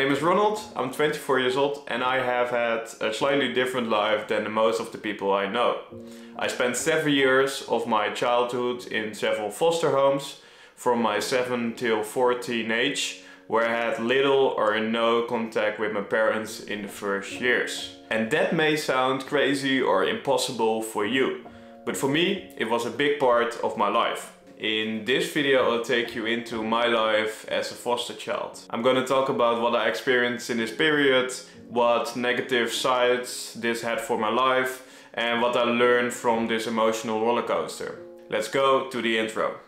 My name is Ronald, I'm 24 years old and I have had a slightly different life than most of the people I know. I spent 7 years of my childhood in several foster homes from my 7 till 14 age where I had little or no contact with my parents in the first years. And that may sound crazy or impossible for you, but for me it was a big part of my life. In this video I'll take you into my life as a foster child. I'm gonna talk about what I experienced in this period, what negative sides this had for my life and what I learned from this emotional roller coaster. Let's go to the intro.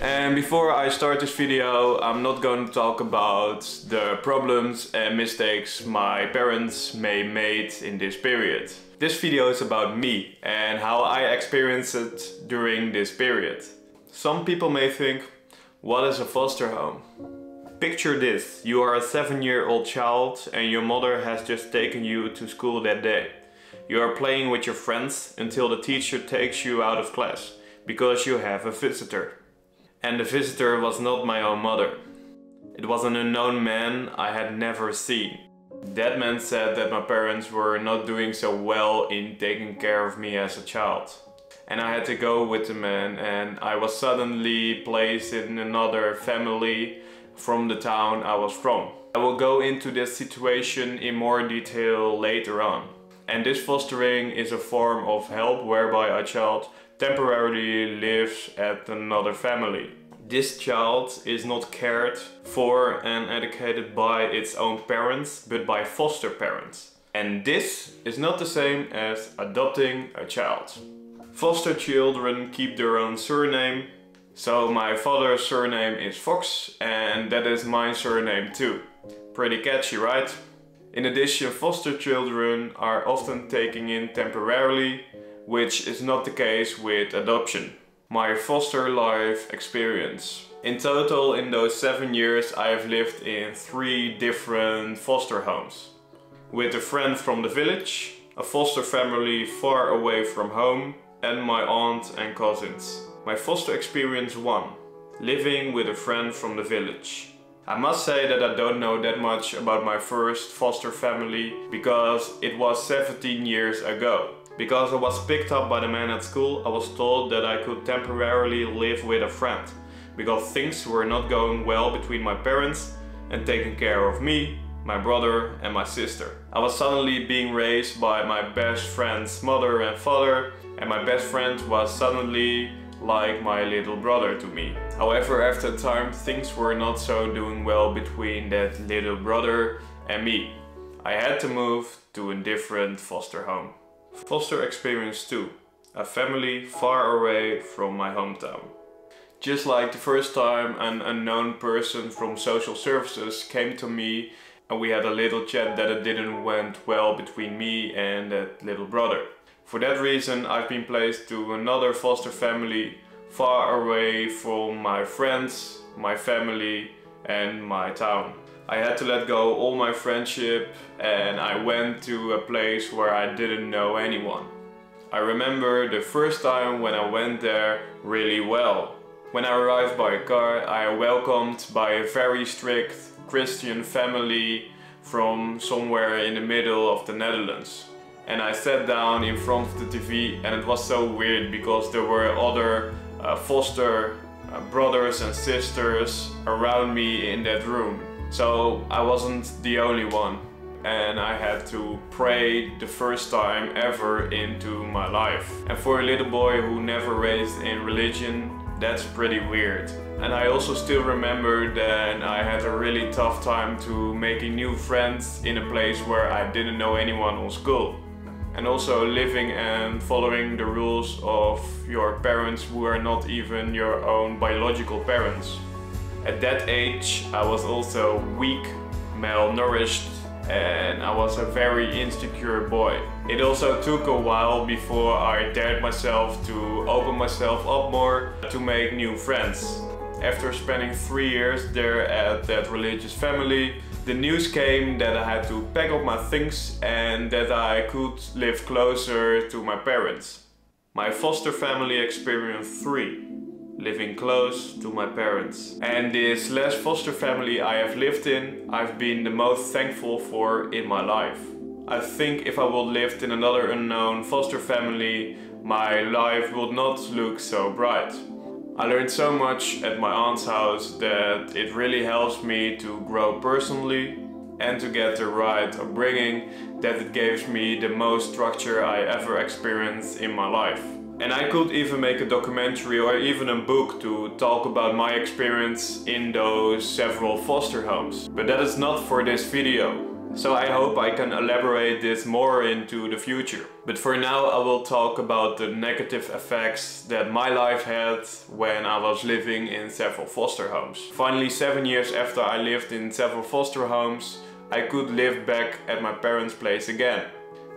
And before I start this video, I'm not going to talk about the problems and mistakes my parents may made in this period. This video is about me and how I experienced it during this period. Some people may think, what is a foster home? Picture this, you are a 7 year old child and your mother has just taken you to school that day. You are playing with your friends until the teacher takes you out of class because you have a visitor. And the visitor was not my own mother. It was an unknown man I had never seen. That man said that my parents were not doing so well in taking care of me as a child. And I had to go with the man and I was suddenly placed in another family from the town I was from. I will go into this situation in more detail later on. And this fostering is a form of help whereby a child temporarily lives at another family. This child is not cared for and educated by its own parents, but by foster parents. And this is not the same as adopting a child. Foster children keep their own surname, so my father's surname is Foks and that is my surname too. Pretty catchy, right? In addition, foster children are often taken in temporarily which is not the case with adoption. My foster life experience. In total, in those seven years, I have lived in three different foster homes. With a friend from the village, a foster family far away from home, and my aunt and cousins. My foster experience one, living with a friend from the village. I must say that I don't know that much about my first foster family because it was 17 years ago. Because I was picked up by the man at school, I was told that I could temporarily live with a friend. Because things were not going well between my parents and taking care of me, my brother and my sister. I was suddenly being raised by my best friend's mother and father and my best friend was suddenly like my little brother to me. However, after time things were not so doing well between that little brother and me. I had to move to a different foster home. Foster experience 2. A family far away from my hometown. Just like the first time an unknown person from social services came to me and we had a little chat that it didn't went well between me and that little brother. For that reason I've been placed to another foster family far away from my friends, my family and my town. I had to let go all my friendship and I went to a place where I didn't know anyone. I remember the first time when I went there really well. When I arrived by car, I welcomed by a very strict Christian family from somewhere in the middle of the Netherlands. And I sat down in front of the TV and it was so weird because there were other uh, foster uh, brothers and sisters around me in that room. So I wasn't the only one and I had to pray the first time ever into my life. And for a little boy who never raised in religion, that's pretty weird. And I also still remember that I had a really tough time to making new friends in a place where I didn't know anyone on school. And also living and following the rules of your parents who are not even your own biological parents. At that age I was also weak, malnourished and I was a very insecure boy. It also took a while before I dared myself to open myself up more to make new friends. After spending three years there at that religious family, the news came that I had to pack up my things and that I could live closer to my parents. My foster family experienced three, living close to my parents. And this last foster family I have lived in, I've been the most thankful for in my life. I think if I would lived in another unknown foster family, my life would not look so bright. I learned so much at my aunt's house that it really helps me to grow personally and to get the right upbringing that it gives me the most structure I ever experienced in my life. And I could even make a documentary or even a book to talk about my experience in those several foster homes. But that is not for this video. So I hope I can elaborate this more into the future. But for now I will talk about the negative effects that my life had when I was living in several foster homes. Finally seven years after I lived in several foster homes I could live back at my parents' place again.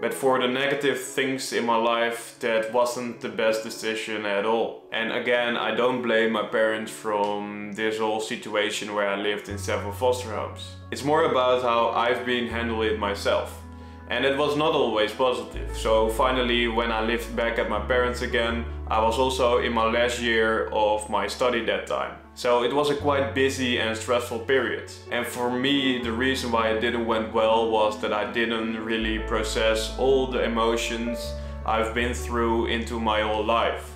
But for the negative things in my life, that wasn't the best decision at all. And again, I don't blame my parents from this whole situation where I lived in several foster homes. It's more about how I've been handling it myself. And it was not always positive. So finally, when I lived back at my parents again, I was also in my last year of my study that time. So it was a quite busy and stressful period. And for me, the reason why it didn't went well was that I didn't really process all the emotions I've been through into my whole life.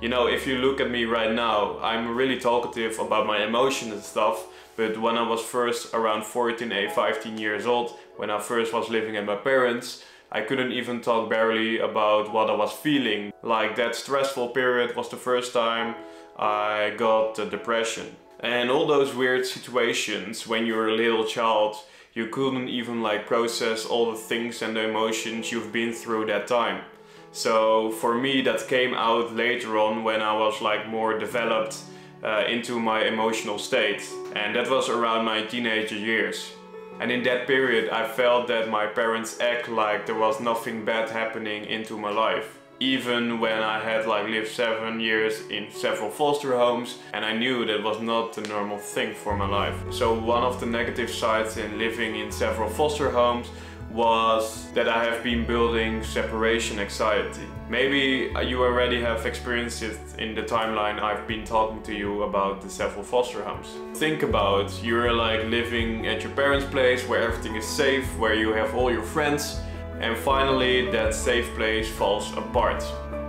You know, if you look at me right now, I'm really talkative about my emotions and stuff, but when I was first around 14, 15 years old, when I first was living at my parents, I couldn't even talk barely about what I was feeling. Like that stressful period was the first time I got depression. And all those weird situations when you're a little child, you couldn't even like process all the things and the emotions you've been through that time. So for me that came out later on when I was like more developed uh, into my emotional state. And that was around my teenager years. And in that period I felt that my parents act like there was nothing bad happening into my life even when I had like lived seven years in several foster homes and I knew that was not the normal thing for my life. So one of the negative sides in living in several foster homes was that I have been building separation anxiety. Maybe you already have experienced it in the timeline I've been talking to you about the several foster homes. Think about you're like living at your parents' place where everything is safe, where you have all your friends and finally that safe place falls apart.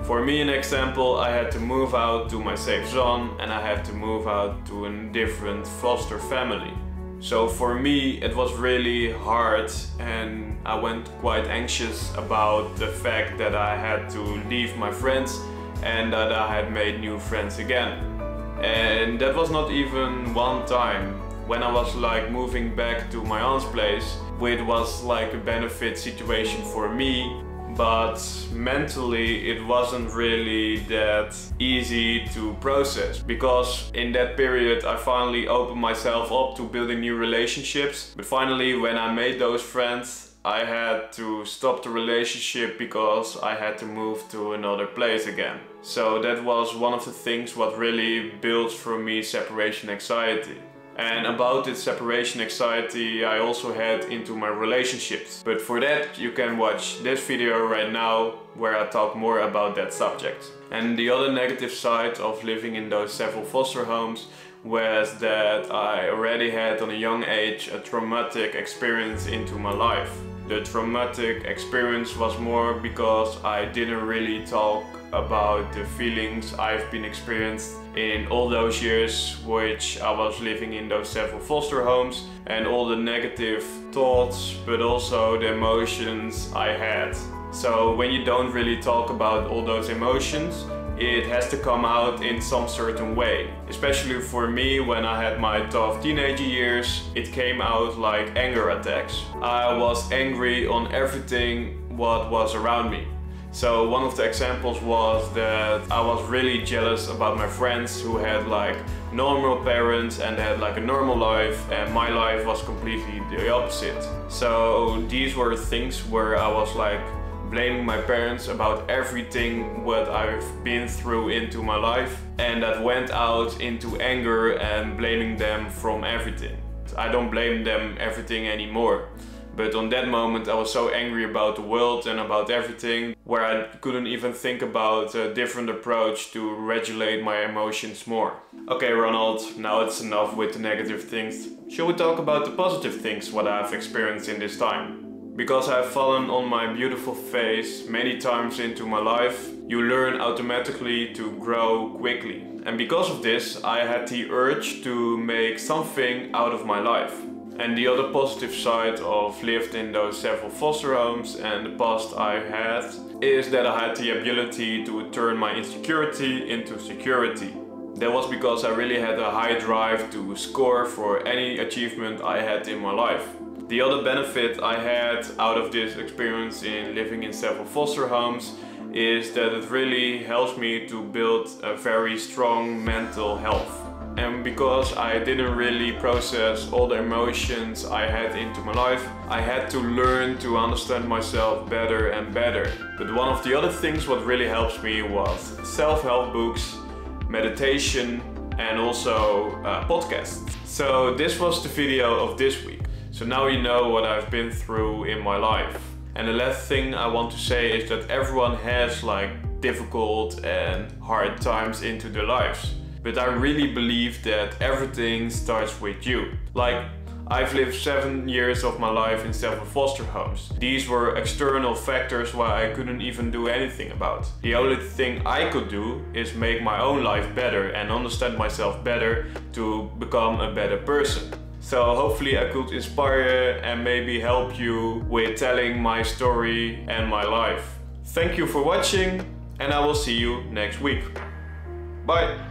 For me an example, I had to move out to my safe zone and I had to move out to a different foster family. So for me it was really hard and I went quite anxious about the fact that I had to leave my friends and that I had made new friends again. And that was not even one time. When I was like moving back to my aunt's place, it was like a benefit situation for me but mentally it wasn't really that easy to process because in that period I finally opened myself up to building new relationships but finally when I made those friends I had to stop the relationship because I had to move to another place again. So that was one of the things what really built for me separation anxiety. And about this separation anxiety I also had into my relationships. But for that you can watch this video right now where I talk more about that subject. And the other negative side of living in those several foster homes was that I already had on a young age a traumatic experience into my life. The traumatic experience was more because I didn't really talk about the feelings I've been experienced in all those years which I was living in those several foster homes and all the negative thoughts but also the emotions I had. So when you don't really talk about all those emotions it has to come out in some certain way. Especially for me when I had my tough teenage years, it came out like anger attacks. I was angry on everything what was around me. So one of the examples was that I was really jealous about my friends who had like normal parents and had like a normal life and my life was completely the opposite. So these were things where I was like blaming my parents about everything what I've been through into my life and that went out into anger and blaming them from everything. I don't blame them everything anymore. But on that moment I was so angry about the world and about everything where I couldn't even think about a different approach to regulate my emotions more. Okay Ronald, now it's enough with the negative things. Shall we talk about the positive things what I've experienced in this time? Because I've fallen on my beautiful face many times into my life, you learn automatically to grow quickly. And because of this, I had the urge to make something out of my life. And the other positive side of lived in those several foster homes and the past I had is that I had the ability to turn my insecurity into security. That was because I really had a high drive to score for any achievement I had in my life. The other benefit I had out of this experience in living in several foster homes is that it really helps me to build a very strong mental health and because I didn't really process all the emotions I had into my life, I had to learn to understand myself better and better. But one of the other things what really helps me was self-help books, meditation and also uh, podcasts. So this was the video of this week. So now you know what I've been through in my life. And the last thing I want to say is that everyone has like difficult and hard times into their lives but I really believe that everything starts with you. Like, I've lived seven years of my life in several foster homes. These were external factors why I couldn't even do anything about. The only thing I could do is make my own life better and understand myself better to become a better person. So hopefully I could inspire and maybe help you with telling my story and my life. Thank you for watching and I will see you next week. Bye!